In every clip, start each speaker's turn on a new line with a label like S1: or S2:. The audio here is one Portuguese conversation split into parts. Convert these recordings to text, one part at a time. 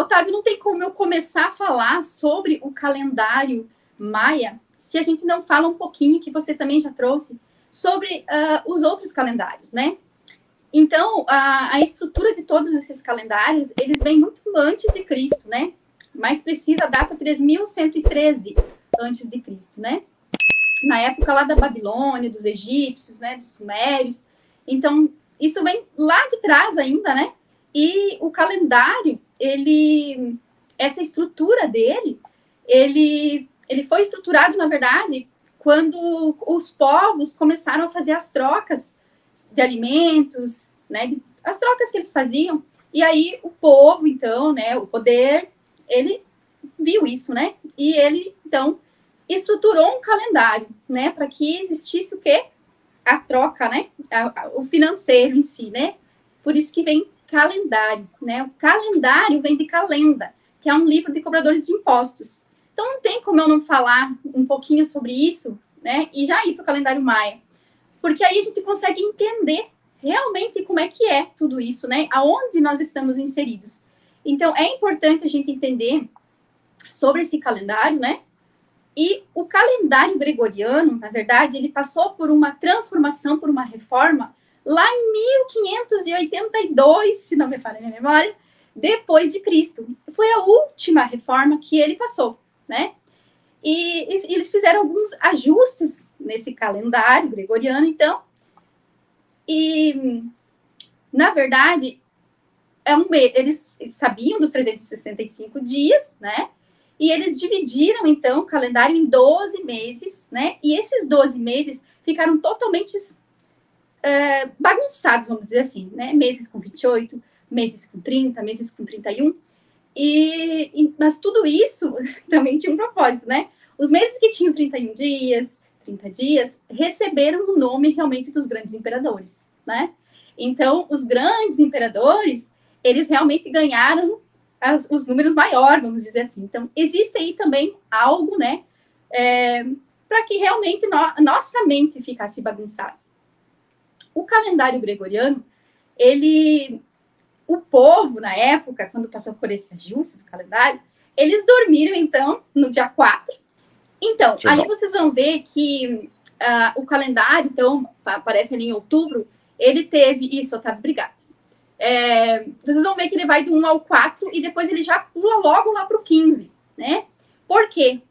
S1: Otávio, não tem como eu começar a falar sobre o calendário maia se a gente não fala um pouquinho, que você também já trouxe, sobre uh, os outros calendários, né? Então, a, a, estrutura de todos esses calendários, eles vêm muito antes de Cristo, né? Mais precisa a data 3113 antes de Cristo, né? Na época lá da Babilônia, dos egípcios, né, dos sumérios. Então, isso vem lá de trás ainda, né? E o calendário, ele essa estrutura dele, ele ele foi estruturado, na verdade, quando os povos começaram a fazer as trocas de alimentos, né, de, as trocas que eles faziam. E aí o povo, então, né, o poder, ele viu isso, né? E ele, então, estruturou um calendário, né, para que existisse o quê? A troca, né? A, a, o financeiro em si, né? Por isso que vem calendário, né? O calendário vem de calenda, que é um livro de cobradores de impostos. Então não tem como eu não falar um pouquinho sobre isso, né? E já ir para o calendário maia porque aí a gente consegue entender realmente como é que é tudo isso, né? Aonde nós estamos inseridos. Então, é importante a gente entender sobre esse calendário, né? E o calendário gregoriano, na verdade, ele passou por uma transformação, por uma reforma, lá em 1582, se não me falha a minha memória, depois de Cristo. Foi a última reforma que ele passou, né? E, e, eles fizeram alguns ajustes nesse calendário gregoriano, então. E, na verdade, é um, eles sabiam dos 365 dias, né? E eles dividiram, então, o calendário em 12 meses, né? E esses 12 meses ficaram totalmente uh, bagunçados, vamos dizer assim, né? Meses com 28, meses com 30, meses com 31. E, e, mas tudo isso também tinha um propósito, né? Os meses que tinham 31 dias, 30 dias, receberam o nome realmente dos grandes imperadores, né? Então, os grandes imperadores, eles realmente ganharam as, os números maiores, vamos dizer assim. Então, existe aí também algo, né, é, para que realmente no, nossa mente ficasse bagunçada. O calendário gregoriano, ele o povo, na época, quando passou por esse ajuste do calendário, eles dormiram, então, no dia 4. Então, Deixa ali vocês vão ver que uh, o calendário, então, aparece ali em outubro, ele teve. Isso, Otávio, obrigada. É, vocês vão ver que ele vai do 1 ao 4 e depois ele já pula logo lá para o 15, né? Por quê?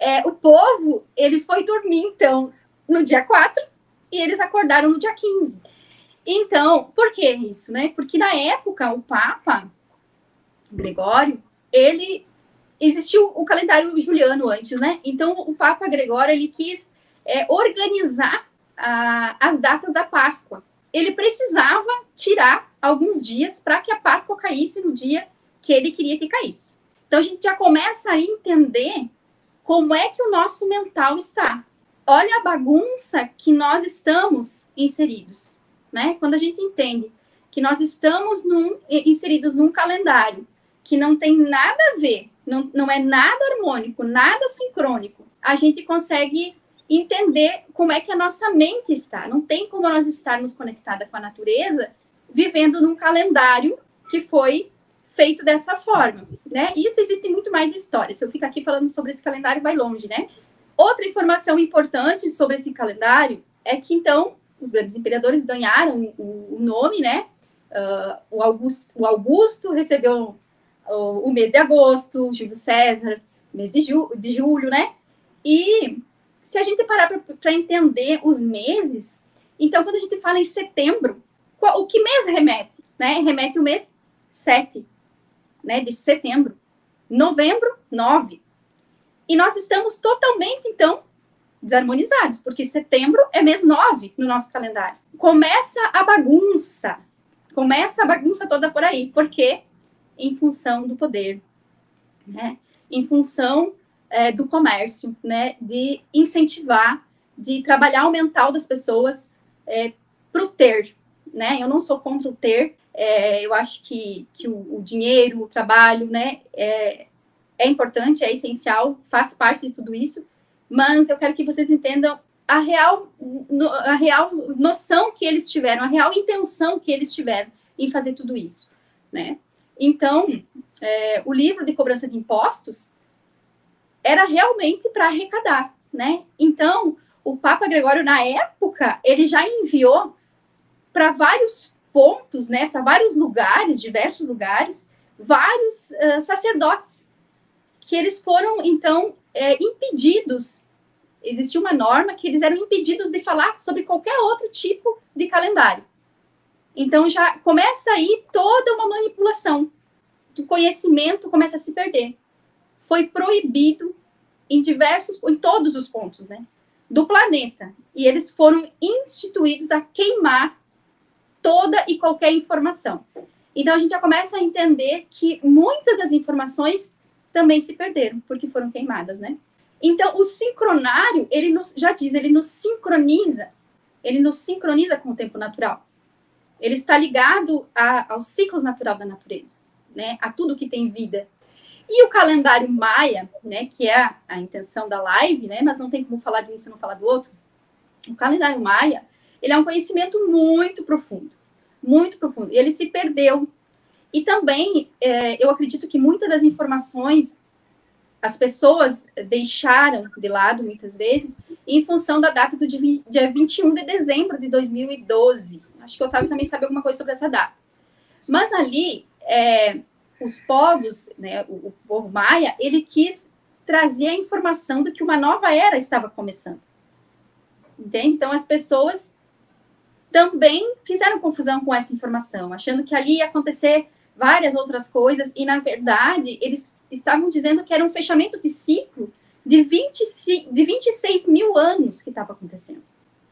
S1: É, o povo, ele foi dormir, então, no dia 4 e eles acordaram no dia 15. Então, por que isso, né? Porque na época o Papa Gregório, ele existiu o calendário juliano antes, né? Então o Papa Gregório ele quis é, organizar as datas da Páscoa. Ele precisava tirar alguns dias para que a Páscoa caísse no dia que ele queria que caísse. Então a gente já começa a entender como é que o nosso mental está. Olha a bagunça que nós estamos inseridos né? Quando a gente entende que nós estamos num, inseridos num calendário que não tem nada a ver, não, não é nada harmônico, nada sincrônico, a gente consegue entender como é que a nossa mente está. Não tem como nós estarmos conectada com a natureza vivendo num calendário que foi feito dessa forma, né? Isso existe muito mais histórias. Se eu ficar aqui falando sobre esse calendário, vai longe, né? Outra informação importante sobre esse calendário é que, então, os grandes imperadores ganharam o, o nome, né? Uh, o, Augusto, o Augusto recebeu o, o, mês de agosto, Júlio César, mês de, ju, de julho, né? E se a gente parar para entender os meses, então quando a gente fala em setembro, qual, o que mês remete? Né? Remete o mês 7, né? De setembro. Novembro, 9. E nós estamos totalmente, então, desarmonizados, porque setembro é mês 9 no nosso calendário. Começa a bagunça, começa a bagunça toda por aí, porque em função do poder, né? em função é, do comércio, né? de incentivar, de trabalhar o mental das pessoas é, para o ter. Né? Eu não sou contra o ter, é, eu acho que, que o, o, dinheiro, o trabalho, né, é, é importante, é essencial, faz parte de tudo isso, mas eu quero que vocês entendam a real, a real noção que eles tiveram, a real intenção que eles tiveram em fazer tudo isso, né? Então, é, o livro de cobrança de impostos era realmente para arrecadar, né? Então, o Papa Gregório, na época, ele já enviou para vários pontos, né, para vários lugares, diversos lugares, vários uh, sacerdotes, que eles foram, então, é, impedidos. Existia uma norma que eles eram impedidos de falar sobre qualquer outro tipo de calendário. Então, já começa aí toda uma manipulação. O conhecimento começa a se perder. Foi proibido em diversos, em todos os pontos, né? do planeta. E eles foram instituídos a queimar toda e qualquer informação. Então a gente já começa a entender que muitas das informações também se perderam porque foram queimadas, né? Então o sincronário, ele nos, já diz, ele nos sincroniza, ele nos sincroniza com o tempo natural. Ele está ligado a, aos ciclos naturais da natureza, né? A tudo que tem vida. E o calendário maia, né, que é a, a intenção da live, né, mas não tem como falar de um se não falar do outro. O calendário maia, ele é um conhecimento muito profundo, muito profundo. E ele se perdeu. E também, é, eu acredito que muitas das informações as pessoas deixaram de lado, muitas vezes, em função da data do dia 21 de dezembro de 2012. Acho que o Otávio também sabe alguma coisa sobre essa data. Mas ali, é, os povos, né, o, o povo maia, ele quis trazer a informação de que uma nova era estava começando. Entende? Então, as pessoas também fizeram confusão com essa informação, achando que ali ia acontecer várias outras coisas, e na verdade, eles estavam dizendo que era um fechamento de ciclo de, 20, de 26 mil anos que estava acontecendo.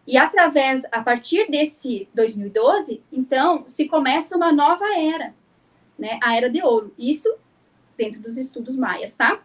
S1: E através, a partir desse 2012, então, se começa uma nova era né, a Era de Ouro. Isso dentro dos estudos maias, tá?